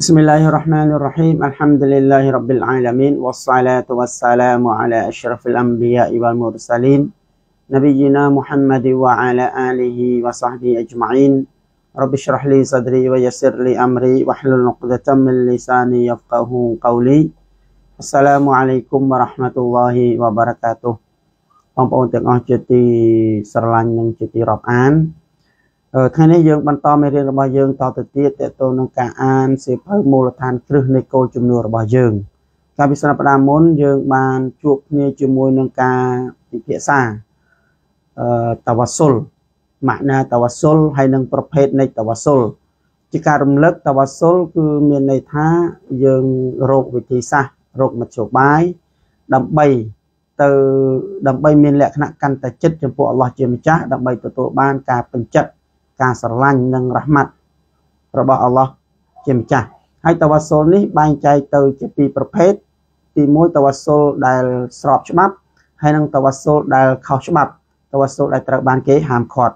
بسم الله الرحمن الرحيم الحمد لله رب العالمين والصلاة والسلام على أشرف الأنبياء والمرسلين نبينا محمد وعلى آله وصحبه أجمعين رب اشرح لي صدري ويسر لي أمري واحلل عقدة من لساني يفقه قولي السلام عليكم ورحمة الله وبركاته បងប្អូនទាំងអស់ជាទីស្រឡាញ់និងជាទីរាប់អាន ថ្ងៃនេះយើងបន្តមេរៀនរបស់យើងតទៅទៀតតទៅនឹងការអានសៀវភៅមូលដ្ឋានគ្រឹះនៃគោលជំនឿរបស់យើងកាលពីសប្តាហ៍មុនយើងបានជួបគ្នាជាមួយនឹងការពិភាក្សាអឺតវសុលម៉ាក់ណាតវសុលហើយនឹងប្រភេទនៃតវសុលជាការរំលឹកតវសុលគឺមានន័យថាយើងរកវិធីសាស្ត្ររកមធ្យោបាយដើម្បីទៅដើម្បីមានលក្ខណៈកាន់តែចិត្តចំពោះអល់ឡោះជាម្ចាស់ដើម្បីទទួលបានការពេញចិត្ត ការស្រឡាញ់និងរ៉ាហ្មាត់របស់អល់ឡោះជាម្ចាស់ហើយតវ៉ាសុលនេះបែងចែកទៅជាពីរប្រភេទទី1តវ៉ាសុលដែលស្របច្បាប់ហើយនិងតវ៉ាសុលដែលខុសច្បាប់តវ៉ាសុលដែលត្រូវបានគេហាមឃាត់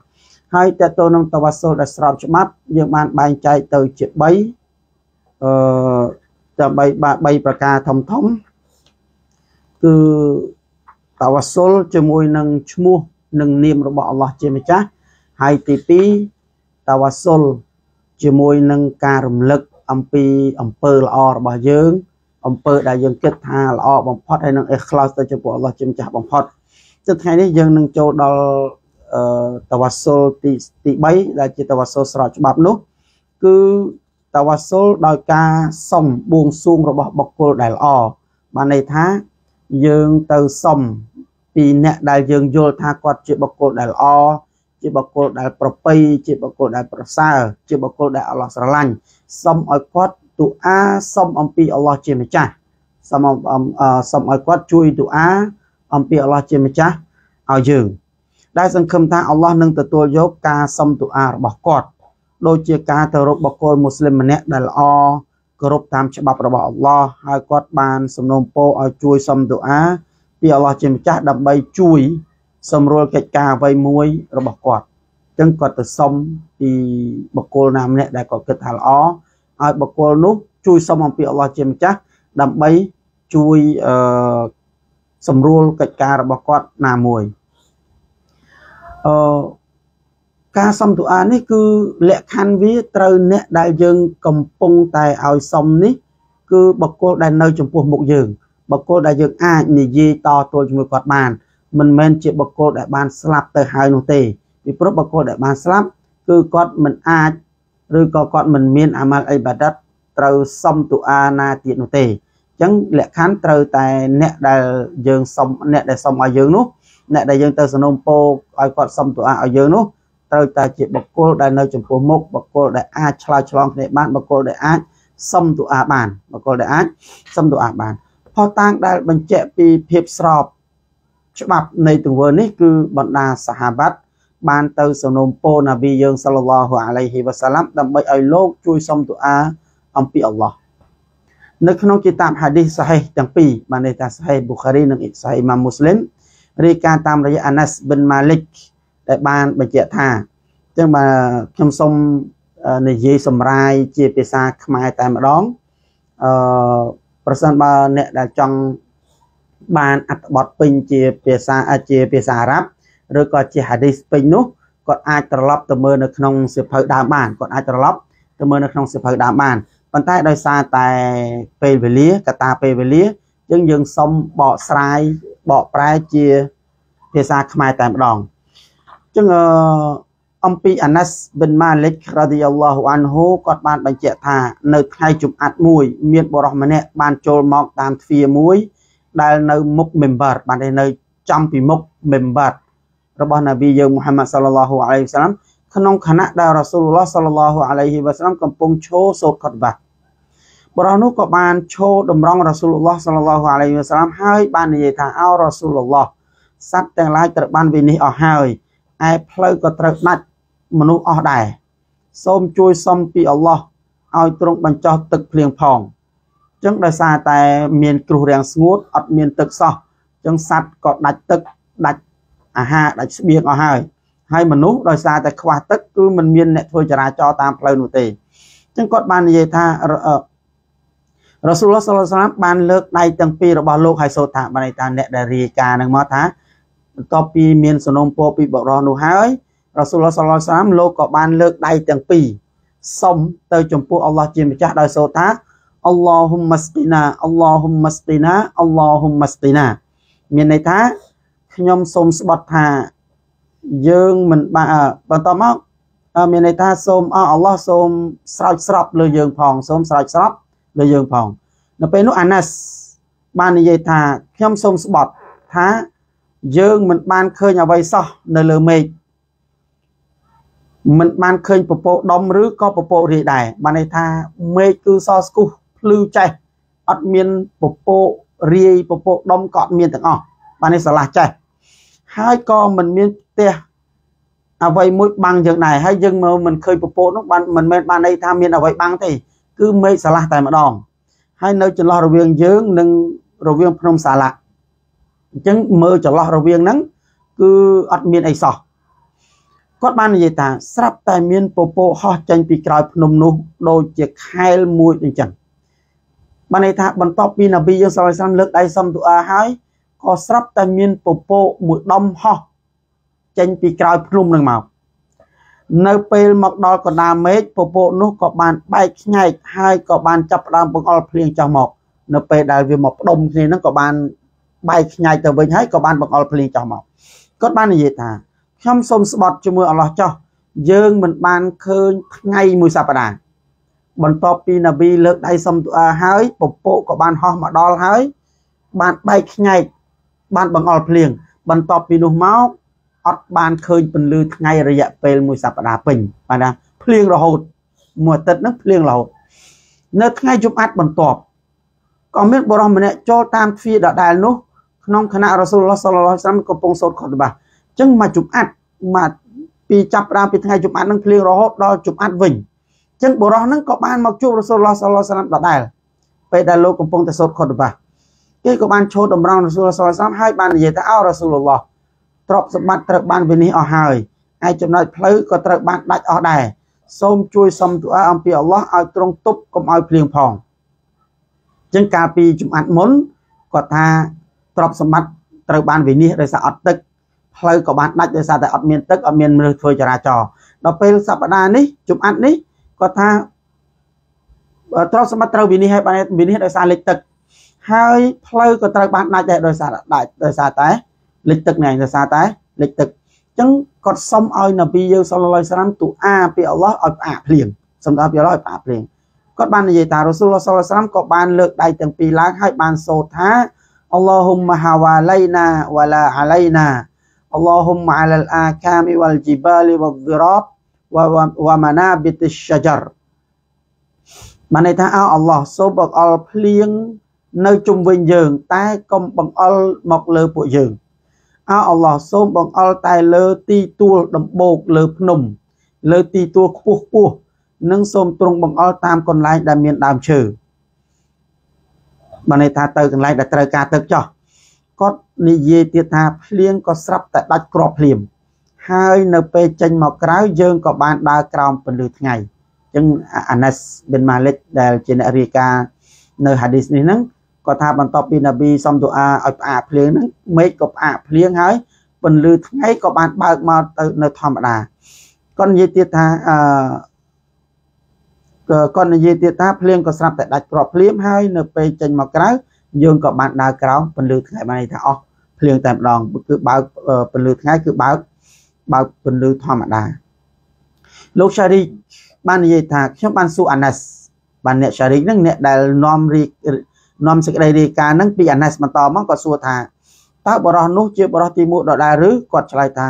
ហើយតទៅនឹងតវ៉ាសុលដែលស្របច្បាប់យើងបានបែងចែកទៅជា3អឺដើម្បី3ប្រការធំធំគឺតវ៉ាសុលជាមួយនឹងឈ្មោះនិងនាមរបស់អល់ឡោះជាម្ចាស់ ហើយទី2តាវ៉ាសុលជាមួយនឹងការរំលឹកអំពីអំពើល្អរបស់យើងអំពើដែលយើងគិតថាល្អបំផុតហើយនឹងអេខ្លោសទៅចំពោះអល់ឡោះជាម្ចាស់បំផុតចុះថ្ងៃនេះយើងនឹងចូលដល់អឺតាវ៉ាសុលទីទី3ដែលជាតាវ៉ាសុលស្របច្បាប់នោះគឺតាវ៉ាសុលដោយការសុំបួងសួងរបស់បុគ្គលដែលល្អបានន័យថាយើងទៅសុំពីអ្នកដែលយើងយល់ថាគាត់ជាបុគ្គលដែលល្អ ជាបុគ្គលដែលប្រពៃជាបុគ្គលដែលប្រសើរជាបុគ្គលដែលអល់ឡោះស្រឡាញ់សូមឲ្យគាត់ទូអាសូមអំពីអល់ឡោះជាម្ចាស់សូមសូមឲ្យគាត់ជួយទូអាអំពីអល់ឡោះជាម្ចាស់ឲ្យយើងដែលសង្ឃឹមថាអល់ឡោះនឹងទទួលយកការសុំទូអារបស់គាត់ដូចជាការទៅរកបុគ្គលមូស្លីមម្នាក់ដែលល្អគោរពតាមច្បាប់របស់អល់ឡោះហើយគាត់បានសំណូមពរឲ្យជួយសុំទូអាពីអល់ឡោះជាម្ចាស់ដើម្បីជួយ សម្រួលកិច្ចការអ្វីមួយរបស់គាត់អញ្ចឹងគាត់ទៅសុំពីបុគ្គលណាម្នាក់ដែលគាត់គិតថាល្អឲ្យបុគ្គលនោះជួយសុំអំពីអល់ឡោះជាម្ចាស់ដើម្បីជួយអឺសម្រួលកិច្ចការរបស់គាត់ណាមួយអឺការសុំទូអានេះគឺលក្ខខណ្ឌវាត្រូវអ្នកដែលយើងកំពុងតែឲ្យសុំនេះ គឺបុគ្គលដែលនៅចំពោះមុខយើងបុគ្គលដែលយើងអាចនិយាយតទល់ជាមួយគាត់បាន មិនមែនជាបុគ្គលដែលបានស្លាប់ទៅហើយនោះទេពីព្រោះបុគ្គលដែលបានស្លាប់គឺគាត់មិនអាចឬក៏គាត់មិនមានអាម៉ាល់អ៊ីបាដាតត្រូវសុំទូអាណាទៀតនោះទេអញ្ចឹងលក្ខខណ្ឌត្រូវតែអ្នកដែលយើងសុំអ្នកដែលសុំឲ្យយើងនោះអ្នកដែលយើងទៅសនំពោឲ្យគាត់សុំទូអាឲ្យយើងនោះត្រូវតែជាបុគ្គលដែលនៅចំពោះមុខបុគ្គលដែលអាចឆ្លើយឆ្លងគ្នាបានបុគ្គលដែលអាចសុំទូអាបានបុគ្គលដែលអាចសុំទូអាបានផុសតាងដែលបញ្ជាក់ពីភាពស្រប ច្បាប់នៃទង្វើនេះគឺបណ្ដាសាហាបាត់បានទៅសំណូមពរនប៊ីយើងសល្លឡោះអាឡៃហ៊ីវ៉ាសាឡាំដើម្បីឲ្យលោកជួយសុំទូអាអំពីអល់ឡោះនៅក្នុងគីតាបហាឌីសសាហេះទាំងពីរបានន័យថាសាហេះប៊ូខារីនិងសាហេះម៉ាមមូស្លីមរាយការណ៍តាមរយៈអាណាស់ប៊ិនម៉ាលិកដែលបានបញ្ជាក់ថាអញ្ចឹងបាទខ្ញុំសូមនិយាយសម្រាយជាភាសាខ្មែរតែម្ដងអឺប្រសិនបើអ្នកដែលចង់ បានអត្ថបទពេញជាភាសាជាភាសាអារ៉ាប់ឬក៏ជាហាឌីសពេញនោះគាត់អាចត្រឡប់ទៅមើលនៅក្នុងសៀវភៅដើមបានគាត់អាចត្រឡប់ទៅមើលនៅក្នុងសៀវភៅដើមបានប៉ុន្តែដោយសារតែពេលវេលាកតាពេលវេលាយើងយើងសុំបកស្រាយបកប្រែជាភាសាខ្មែរតែម្ដងអញ្ចឹងអំពីអាណាស់ប៊ិនម៉ាលិករ៉ាឌីយ៉ាឡោះអានហ៊ូគាត់បានបញ្ជាក់ថា នៅថ្ងៃជុំអាត់មួយ មានបរិសម្នាក់បានចូលមកតាមទ្វារមួយ ដែលនៅមុខ member បាននៅចំពីមុខ member របស់នប៊ីយើងមូហាម៉ាត់សល្លឡោះអាឡៃហ៊ីវ៉ាសាឡាមក្នុងខណៈដែលរ៉ាស៊ូលឡោះសល្លឡោះអាឡៃហ៊ីវ៉ាសាឡាមកំពុងឈរសូត្រខុតបាបរិះនោះក៏បានឈរតម្រង់រ៉ាស៊ូលឡោះសល្លឡោះអាឡៃហ៊ីវ៉ាសាឡាមហើយបាននិយាយថាអោរ៉ាស៊ូលឡោះសត្វទាំងឡាយត្រូវបានវិនិច្ឆ័យអស់ហើយឯផ្លូវក៏ត្រូវដាច់មនុស្សអស់ដែរសូមជួយសុំពីអល់ឡោះឲ្យទ្រង់បញ្ចុះទឹកភ្លៀងផង ចឹងដោយសារតែមានគ្រោះរាំងស្ងួតអត់មានទឹកសោះចឹងសត្វក៏ដាច់ទឹកដាច់អាហារដាច់ស្បៀងអស់ហើយហើយមនុស្សដោយសារតែខ្វះទឹកគឺมันមានអ្នកធ្វើចរាចរណ៍តាមផ្លូវនោះទេចឹងគាត់បាននិយាយថារ៉ាស៊ូលឡោះសល្លឡាមបានលើកដៃទាំងពីររបស់លោកហើយសូថាបានន័យថាអ្នកដែលរាយការណ៍នឹងមកថាបន្ទាប់ពីមានសំណុំពរពីបរិះនោះហើយរ៉ាស៊ូលឡោះសល្លឡាមលោកក៏បានលើកដៃទាំងពីរសុំទៅចំពោះអល់ឡោះជាម្ចាស់ដោយសូថា អល់ឡោហ៊ុមម៉ាស្ទីណាអល់ឡោហ៊ុមម៉ាស្ទីណាអល់ឡោហ៊ុមម៉ាស្ទីណាមានន័យថាខ្ញុំសូមស្បត់ថាយើងមិនបានបន្តមកមានន័យថាសូមអល់ឡោះសូមស្រោចស្រពលើយើងផងសូមស្រោចស្រពលើយើងផងនៅពេលនោះអាណាស់បាននិយាយថាខ្ញុំសូមស្បត់ថាយើងមិនបានឃើញអ្វីសោះនៅលើមេឃមិនបានឃើញពពកដុំឬក៏ពពករាយដែរបានន័យថាមេឃគឺសស្គុះ ភ្លឺចេះអត់មានពពករាយពពកដុំក៏អត់មានទាំងអស់បាននេះស្រឡះចេះហើយក៏មិនមានផ្ទះអ្វីមួយបាំងយើងដែរហើយយើងមើលមិនឃើញពពកនោះបានមិនមែនបានន័យថាមានអ្វីបាំងទេ គឺមេឃស្រឡះតែម្ដងហើយនៅចន្លោះរវាងយើងនិងរវាងភ្នំសាឡាអញ្ចឹងមើលចន្លោះរវាងហ្នឹងគឺអត់មានអីសោះគាត់បាននិយាយថាស្រាប់តែមានពពកហោះចេញពីក្រោយភ្នំនោះដូចជាខែលមួយអញ្ចឹង បានន័យថាបន្ទាប់ពីនប៊ីយើងសល្លាមលើកដៃសុំទូអាហើយក៏ស្រាប់តែមានពពកមួយដុំហោះចេញពីក្រោយភ្នំនឹងមកនៅពេលមកដល់កណ្ដាលមេឃពពកនោះក៏បានបែកខ្ញែកហើយក៏បានចាប់ផ្ដើមបង្អល់ភ្លៀងចុះមក នៅពេលដែលវាមកផ្ដុំគ្នាហ្នឹងក៏បានបែកខ្ញែកទៅវិញហើយក៏បានបង្អល់ភ្លៀងចុះមកគាត់បាននិយាយថាខ្ញុំសូមស្បត់ជាមួយអល់ឡោះចោះយើងមិនបានឃើញថ្ងៃមួយសប្តាហ៍ បន្ទាប់ពីនប៊ីលើកដៃសុំទូអាហើយពពកក៏បានហោះមកដល់ហើយ បានបែកខ្ញែកបានបង្អល់ភ្លៀងបន្ទាប់ពីនោះមកអត់បានឃើញពន្លឺថ្ងៃរយៈពេលមួយសប្តាហ៍ពេញបាទណាភ្លៀងរហូតមួយអាទិត្យហ្នឹងភ្លៀងរហូតនៅថ្ងៃជុំអាត់បន្ទាប់ក៏មានបរិសម្នាក់ចូលតាមទ្វារដដែលនោះក្នុងគណៈរ៉ាស៊ូលឡោះសល្លឡោះសាមកំពុងសូត្រខុតបាអញ្ចឹងមកជុំអាត់មកពីចាប់ផ្ដើមពីថ្ងៃជុំអាត់ហ្នឹងភ្លៀងរហូតដល់ជុំអាត់វិញអញ្ចឹងបរិសហ្នឹងក៏បានមកជួបរ៉ាស៊ូលឡោះសល្លឡោះសាមដដែលពេលដែលលោកកំពុងតែសូត្រខុតបាគេក៏បានឈោតម្រង់រ៉ាស៊ូលសល្លាសាមហើយបាននិយាយថាអោរ៉ាស៊ូលឡោះទ្រព្យសម្បត្តិត្រូវបានវិនិច្ឆ័យអស់ហើយឯចំណុចផ្លូវក៏ត្រូវបានដាច់អស់ដែរសូមជួយសុំទូអាអំពីអល់ឡោះឲ្យទ្រង់ទប់កុំឲ្យភ្លៀងផងអញ្ចឹងកាលពីជំអាត់មុនគាត់ថាទ្រព្យសម្បត្តិត្រូវបានវិនិច្ឆ័យដោយសារអត់ទឹកផ្លូវក៏បានដាច់ដោយសារតែអត់មានទឹកអត់មានមនុស្សធ្វើចរាចរណ៍ដល់ពេលសប្តាហ៍នេះជំអាត់នេះ គាត់ថាទ្រព្យសម្បត្តិត្រូវវិនិច្ឆ័យបានវិនិច្ឆ័យដោយសារលេខទឹកហើយផ្លូវក៏ត្រូវបានដាច់ដែរដោយសារដាច់ដោយសារតែលិចទឹកនេះដោយសារតែលិចទឹកអញ្ចឹងគាត់សុំឲ្យនប៊ីយើងសល្លឡោះសាឡាមទូអាពីអល់ឡោះឲ្យផ្អាកភ្លៀងសុំដល់ពីអល់ឡោះឲ្យផ្អាកភ្លៀងគាត់បាននិយាយថារ៉ូស៊ូលសល្លឡោះសាឡាមក៏បានលើកដៃទាំងពីរឡើងហើយបានសូត្រថាអល់ឡោហ៊ុមហាវ៉ាឡៃណាវ៉ាឡាអាឡៃណាអល់ឡោហ៊ុមអាឡាអាកាមីវ៉ាល់ជីបាលីវ៉ាឌីរ៉ាប វ៉ាម៉ាណាប៊ីតស្យារបានន័យថាអល់ឡោះសូមបង្អល់ភ្លៀងនៅជុំវិញយើង តែកុំបង្អល់មកលើពួកយើងអើអល់ឡោះសូមបង្អល់តែលើទីទួលដំបូកលើភ្នំ លើទីទួលខ្ពស់ខ្ពស់និងសូមទ្រង់បង្អល់តាមកន្លែងដែលមានដើមឈើបានន័យថាទៅកន្លែងដែលត្រូវការទឹកចោះគាត់និយាយទៀតថាភ្លៀងក៏ស្រាប់តែដាច់គ្រាប់ភ្លាម ហើយនៅពេលចេញមកក្រៅយើងក៏បានដើរក្រោមពន្លឺថ្ងៃអញ្ចឹងអាណាស់ប៊ិនម៉ាលិកដែលជាអ្នករាយការណ៍នៅហាឌីសនេះហ្នឹងគាត់ថាបន្ទាប់ពីនប៊ីសំទូអាឲ្យផ្អាកភ្លៀងហ្នឹងមេឃក៏ផ្អាកភ្លៀងហើយពន្លឺថ្ងៃក៏បានបើកមកទៅនៅធម្មតាគាត់និយាយទៀតថាអឺគាត់និយាយទៀតថាភ្លៀងក៏ស្រាប់តែដាច់គ្រាប់ភ្លាមហើយនៅពេលចេញមកក្រៅយើងក៏បានដើរក្រោមពន្លឺថ្ងៃបានន័យថាអស់ភ្លៀងតែម្ដងគឺបើកពន្លឺថ្ងៃគឺបើក បើកពន្លឺធម្មតាលោកឆារីបាននិយាយថាខ្ញុំបានសួរអាណាស់បានអ្នកឆារីហ្នឹងអ្នកដែលនាំរីនាំសេចក្តីរាយការណ៍ហ្នឹងពីអាណេសបន្តមកក៏សួរថាតើបរោះនោះជាបរោះទី1ដដែលឬគាត់ឆ្លើយថា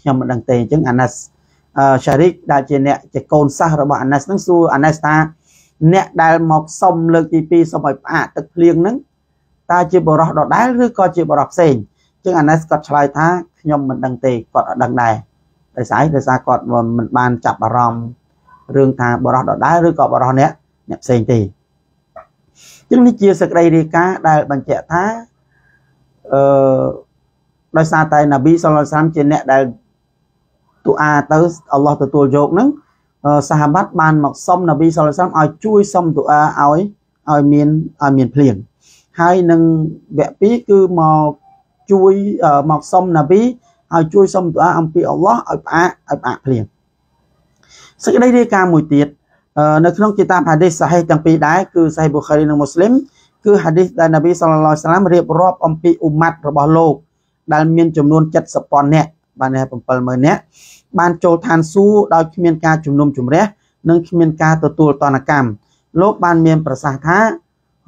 ខ្ញុំមិនដឹងទេអញ្ចឹងអាណេសអឺឆារីកដែលជាអ្នកជាកូនសិស្សរបស់អាណេសហ្នឹងសួរអាណេសថាអ្នកដែលមកសុំលើកទី2សុំឲ្យផ្អាកទឹកភ្លៀងហ្នឹងតើជាបរោះដដែលឬក៏ជាបរោះផ្សេងអញ្ចឹងអាណេសគាត់ឆ្លើយថា ខ្ញុំមិនដឹងទេគាត់អត់ដឹងដែរដោយសារដោយសារគាត់មិនបានចាប់អារម្មណ៍រឿងថាបរោះដដែលឬក៏បរោះអ្នកអ្នកផ្សេងទេចឹងនេះជាសក្តីរាយការណ៍ដែលបញ្ជាក់ថាអឺដោយសារតែនប៊ីសុលឡាមជាអ្នកដែលទូអាទៅអល់ឡោះទទួលយកហ្នឹងសាហាបាត់បានមកសុំនប៊ីសុលឡាមឲ្យជួយសុំទូអាឲ្យឲ្យមានឲ្យមានភ្លៀងហើយនឹងវគ្គ2គឺមក ជួយមកសុំណាប៊ីឲ្យជួយសុំទូអាអំពីអល់ឡោះឲ្យផ្អាកឲ្យផ្អាកភ្លៀងសេចក្តីរាយការណ៍មួយទៀតនៅក្នុងគីតាបហាឌីសសាហេទាំងពីរដែរគឺសាហេប៊ូខារីនិងមូស្លីមគឺហាឌីសដែលនប៊ីសល្លឡោះសាឡាមរៀបរាប់អំពីអ៊ុម៉ាត់របស់លោកដែលមានចំនួន70ពាន់នាក់បាន70000នាក់បានចូលឋានសួគ៌ដោយគ្មានការជំនុំជម្រះនិងគ្មានការទទួលតនកម្មលោកបានមានប្រសាសន៍ថា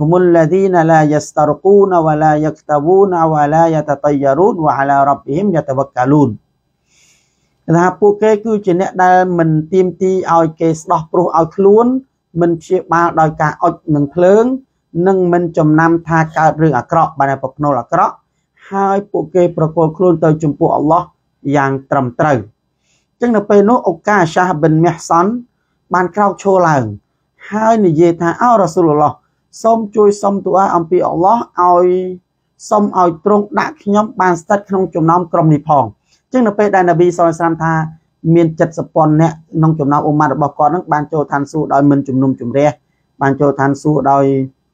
humul ladzina la yastarquna wa la yaktabuna wa la yatatayyarun wa ala rabbihim yatawakkalun ថាពួកគេគឺជាអ្នកដែលមិនទៀមទីឲ្យគេស្ដោះព្រោះឲ្យខ្លួនមិនព្យាបាលដោយការអុចនឹងភ្លើងនិងមិនចំណាំថាកើតរឿងអាក្រក់បានប្រភ្នូលអាក្រក់ហើយពួកគេប្រគល់ខ្លួនទៅចំពោះអល់ឡោះយ៉ាងត្រឹមត្រូវអញ្ចឹងនៅពេលនោះអូកាសាប៊ិនមះសាន់បានក្រោកឈរឡើងហើយនិយាយថាអោរ៉ាស៊ូលឡោះ សូមជួយសុំទូអាអំពីអល់ឡោះឲ្យសុំឲ្យទ្រង់ដាក់ខ្ញុំបានស្ថិតក្នុងចំណោមក្រុមនេះផងអញ្ចឹងនៅពេលដែលនប៊ីសុលឡាមថាមាន70ពាន់នាក់ក្នុងចំណោមអ៊ុម៉ាត់របស់គាត់នឹងបានចូលឋានសួគ៌ដោយមិនជំនុំជម្រះបានចូលឋានសួគ៌ដោយ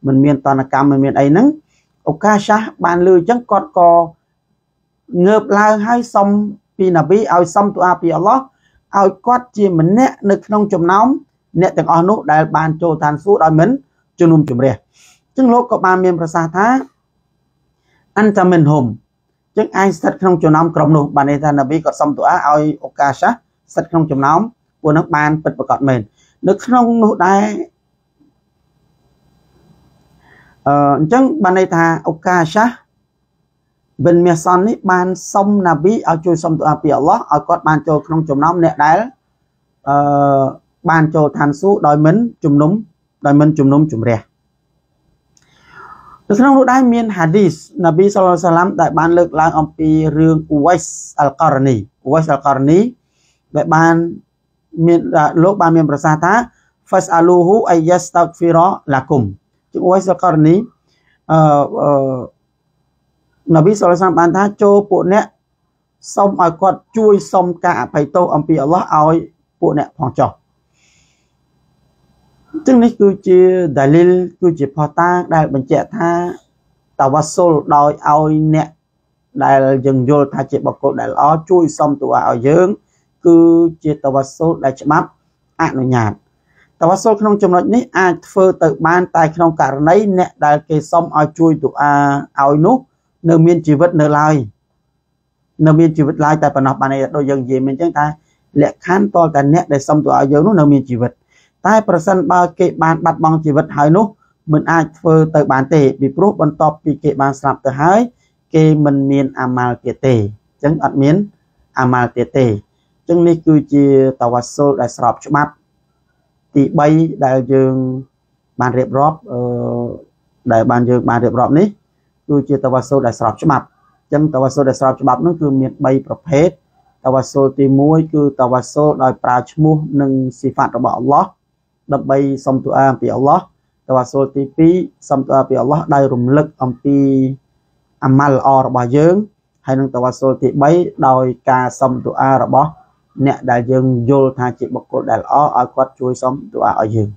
មិនមានតនកម្មមិនមានអីហ្នឹងអូកាសាបានលឺអញ្ចឹងគាត់ក៏ងើបឡើងហើយសុំពីនប៊ីឲ្យសុំទូអាពីអល់ឡោះឲ្យគាត់ជាម្នាក់នៅក្នុងចំណោមអ្នកទាំងអស់នោះដែលបានចូលឋានសួគ៌ដោយមិន ជំនុំជម្រះអញ្ចឹងលោកក៏បានមានប្រសាសន៍ថាអន្តមិនហុំអញ្ចឹងឯងស្ថិតក្នុងចំណោមក្រុមនោះបានន័យថានប៊ីក៏សុំទូអាឲ្យអូកាសាស្ថិតក្នុងចំណោមពួកនោះបានពិតប្រាកដមែននៅក្នុងនោះដែរអឺអញ្ចឹងបានន័យថាអូកាសាបិនមាសននេះបានសុំណាប៊ីឲ្យជួយសុំទូអាពីអល់ឡោះឲ្យគាត់បានចូលក្នុងចំណោមអ្នកដែលអឺបានចូលឋានសួគ៌ដោយមិនជំនុំ ដោយមិនជំនុំជម្រះនៅក្នុងនោះដែរមានហាឌីសនប៊ីសល្លឡាឡាំដែលបានលើកឡើងអំពីរឿងអ៊ូវៃសអលការនីអ៊ូវៃសអលការនីដែលបានមានលោកបានមានប្រសាសន៍ថា fasaluhu ayastaghfira lakum ជាអ៊ូវៃសអលការនីអឺនប៊ីសល្លឡាឡាំបានថាចូលពួកអ្នកសុំឲ្យគាត់ជួយសុំការអភ័យទោសអំពីអល់ឡោះឲ្យពួកអ្នកផងចុះ ចឹងនេះគឺជាដាលីលគឺជាផុសតាងដែលបញ្ជាក់ថាតាវ៉ាស៊ុលដោយឲ្យអ្នកដែលយើងយល់ថាជាបុគ្គលដែលល្អជួយសុំទូអាឲ្យយើង គឺជាតាវ៉ាស៊ុលដែលច្បាប់អនុញ្ញាតតាវ៉ាស៊ុលក្នុងចំណុចនេះអាចធ្វើទៅបាន តែក្នុងករណីអ្នកដែលគេសុំឲ្យជួយទូអាឲ្យនោះនៅមានជីវិតនៅឡើយនៅមានជីវិតឡើយតែប៉ុណ្ណោះបានដូចយើងនិយាយមិញអញ្ចឹងថាលក្ខខណ្ឌតតែអ្នកដែលសុំទូឲ្យយើងនោះនៅមានជីវិត តែប្រសិនបើគេបានបាត់បង់ជីវិតហើយនោះមិនអាចធ្វើទៅបានទេពីព្រោះបន្ទាប់ពីគេបានស្លាប់ទៅហើយគេមិនមានអាម៉ាល់ទៀតទេអញ្ចឹងអត់មានអាម៉ាល់ទៀតទេអញ្ចឹងនេះគឺជាតវ៉ាស៊ុលដែលស្របច្បាប់ទី3ដែលយើងបានរៀបរាប់អឺដែលបានយើងបានរៀបរាប់នេះគឺជាតវ៉ាស៊ុលដែលស្របច្បាប់អញ្ចឹងតវ៉ាស៊ុលដែលស្របច្បាប់នោះគឺមាន3ប្រភេទតវ៉ាស៊ុលទី1គឺតវ៉ាស៊ុលដោយប្រើឈ្មោះនិងស៊ីហ្វាត់របស់អល់ឡោះ ដើម្បីសុំទូអាអំពីអល់ឡោះតវ៉ាស៊ុលទី2សុំទូអាពីអល់ឡោះដោយរំលឹកអំពីអាម៉ាល់ល្អរបស់យើងហើយនឹងតវ៉ាស៊ុលទី3ដោយការសុំទូអារបស់អ្នកដែលយើងយល់ថាជាបុគ្គលដែលល្អឲ្យគាត់ជួយសុំទូអាឲ្យយើង